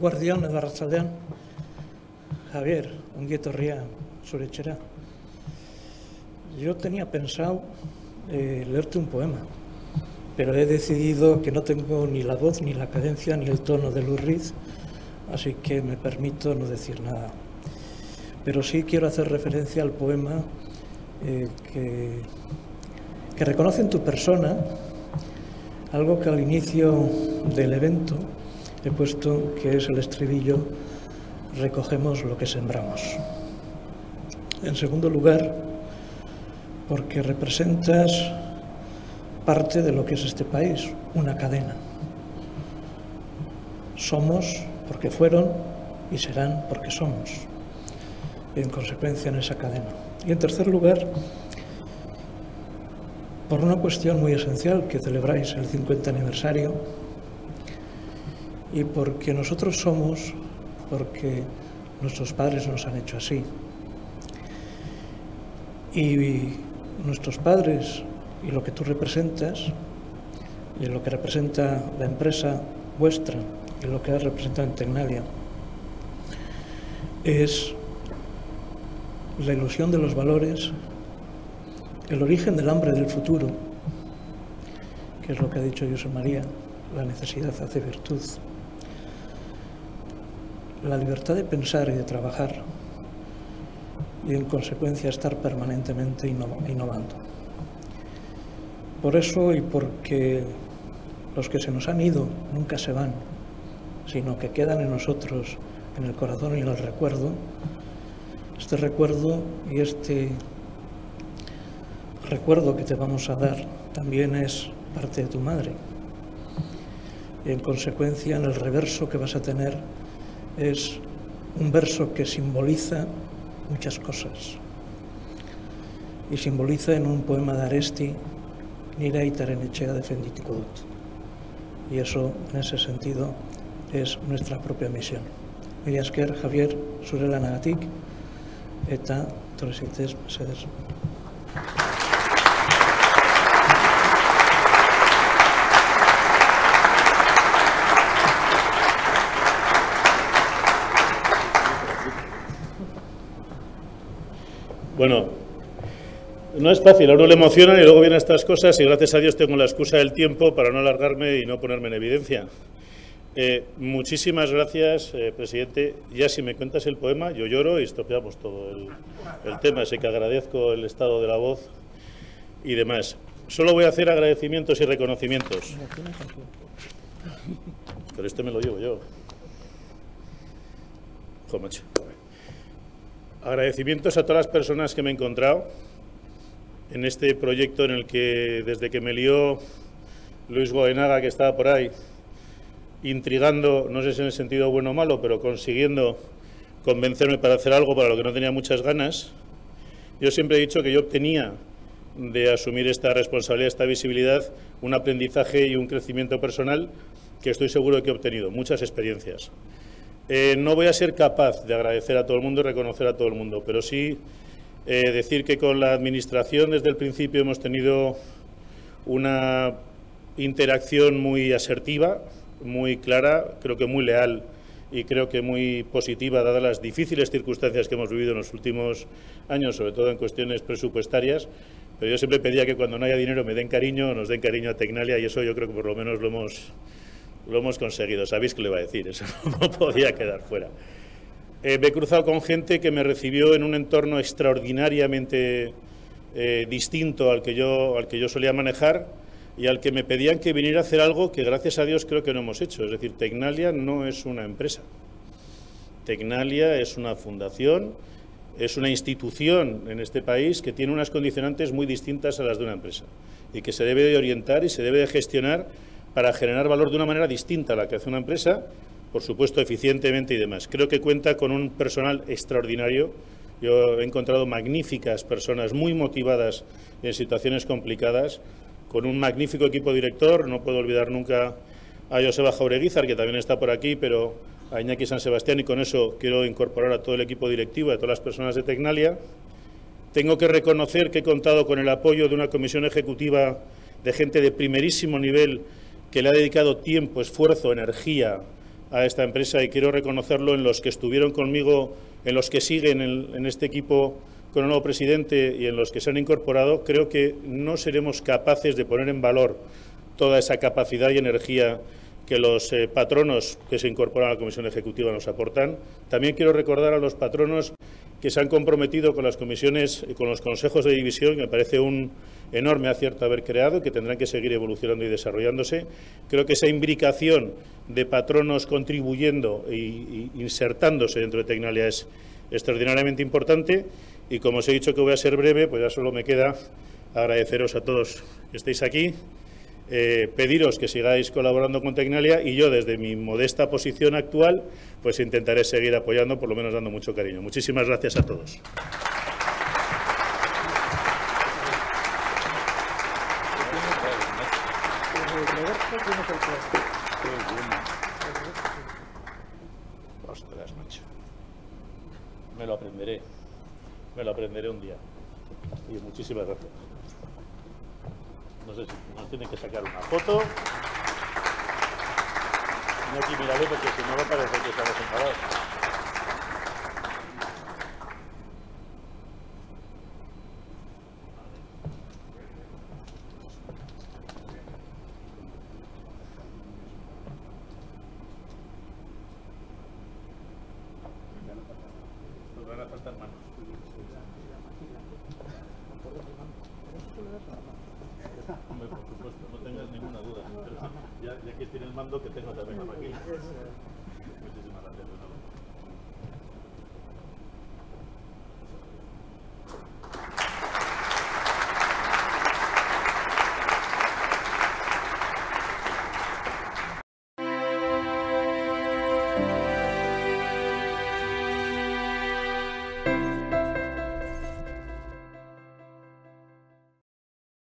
Guardián de Arrachaldeán, Javier, un ría surechera. Yo tenía pensado eh, leerte un poema, pero he decidido que no tengo ni la voz, ni la cadencia, ni el tono de Lurriz, así que me permito no decir nada. Pero sí quiero hacer referencia al poema eh, que, que reconoce en tu persona algo que al inicio del evento he puesto que es el estribillo recogemos lo que sembramos. En segundo lugar, porque representas parte de lo que es este país, una cadena. Somos porque fueron y serán porque somos. Y en consecuencia en esa cadena. Y en tercer lugar, por una cuestión muy esencial que celebráis el 50 aniversario y porque nosotros somos, porque nuestros padres nos han hecho así. Y nuestros padres y lo que tú representas y lo que representa la empresa vuestra y lo que ha representado en Tecnalia es la ilusión de los valores, el origen del hambre del futuro, que es lo que ha dicho José María, la necesidad hace virtud la libertad de pensar y de trabajar y en consecuencia estar permanentemente innovando. Por eso y porque los que se nos han ido nunca se van, sino que quedan en nosotros, en el corazón y en el recuerdo, este recuerdo y este recuerdo que te vamos a dar también es parte de tu madre. Y en consecuencia, en el reverso que vas a tener, es un verso que simboliza muchas cosas y simboliza en un poema de Aresti Nira Tarenechea de Fenditikudut. Y eso, en ese sentido, es nuestra propia misión. Millasker, Javier, Surela Nagatik, eta Torresites Mesedes. Bueno, no es fácil, a uno le emociona y luego vienen estas cosas y gracias a Dios tengo la excusa del tiempo para no alargarme y no ponerme en evidencia. Eh, muchísimas gracias, eh, presidente. Ya si me cuentas el poema, yo lloro y estropeamos todo el, tema, así que agradezco el estado de la voz y demás. Solo voy a hacer agradecimientos y reconocimientos. Pero este me lo llevo yo. Agradecimientos a todas las personas que me he encontrado en este proyecto en el que desde que me lió Luis Goenaga, que estaba por ahí, intrigando, no sé si en el sentido bueno o malo, pero consiguiendo convencerme para hacer algo para lo que no tenía muchas ganas, yo siempre he dicho que yo obtenía de asumir esta responsabilidad, esta visibilidad, un aprendizaje y un crecimiento personal que estoy seguro que he obtenido, muchas experiencias. Eh, no voy a ser capaz de agradecer a todo el mundo y reconocer a todo el mundo, pero sí eh, decir que con la Administración desde el principio hemos tenido una interacción muy asertiva, muy clara, creo que muy leal y creo que muy positiva, dadas las difíciles circunstancias que hemos vivido en los últimos años, sobre todo en cuestiones presupuestarias. Pero yo siempre pedía que cuando no haya dinero me den cariño, nos den cariño a Tecnalia y eso yo creo que por lo menos lo hemos lo hemos conseguido. Sabéis que le iba a decir, eso no podía quedar fuera. Eh, me he cruzado con gente que me recibió en un entorno extraordinariamente eh, distinto al que, yo, al que yo solía manejar y al que me pedían que viniera a hacer algo que gracias a Dios creo que no hemos hecho. Es decir, Tecnalia no es una empresa. Tecnalia es una fundación, es una institución en este país que tiene unas condicionantes muy distintas a las de una empresa y que se debe de orientar y se debe de gestionar para generar valor de una manera distinta a la que hace una empresa, por supuesto eficientemente y demás. Creo que cuenta con un personal extraordinario. Yo he encontrado magníficas personas muy motivadas en situaciones complicadas, con un magnífico equipo director. No puedo olvidar nunca a Joseba Jaureguizar, que también está por aquí, pero a Iñaki San Sebastián, y con eso quiero incorporar a todo el equipo directivo, a todas las personas de Tecnalia. Tengo que reconocer que he contado con el apoyo de una comisión ejecutiva de gente de primerísimo nivel que le ha dedicado tiempo, esfuerzo, energía a esta empresa y quiero reconocerlo en los que estuvieron conmigo, en los que siguen en, este equipo con el nuevo presidente y en los que se han incorporado, creo que no seremos capaces de poner en valor toda esa capacidad y energía que los eh, patronos que se incorporan a la Comisión Ejecutiva nos aportan. También quiero recordar a los patronos que se han comprometido con las comisiones y con los consejos de división, que me parece un enorme acierto haber creado, que tendrán que seguir evolucionando y desarrollándose. Creo que esa imbricación de patronos contribuyendo e insertándose dentro de Tecnalia es extraordinariamente importante y como os he dicho que voy a ser breve, pues ya solo me queda agradeceros a todos que estéis aquí, eh, pediros que sigáis colaborando con Tecnalia y yo desde mi modesta posición actual pues intentaré seguir apoyando, por lo menos dando mucho cariño. Muchísimas gracias a todos. Me lo aprenderé. Me lo aprenderé un día. Y muchísimas gracias. No sé si nos tienen que sacar una foto. No aquí miraré porque si no va a parecer que estamos enfadados. ya, ya que tiene el mando, que tengo también la máquina. Muchísimas gracias.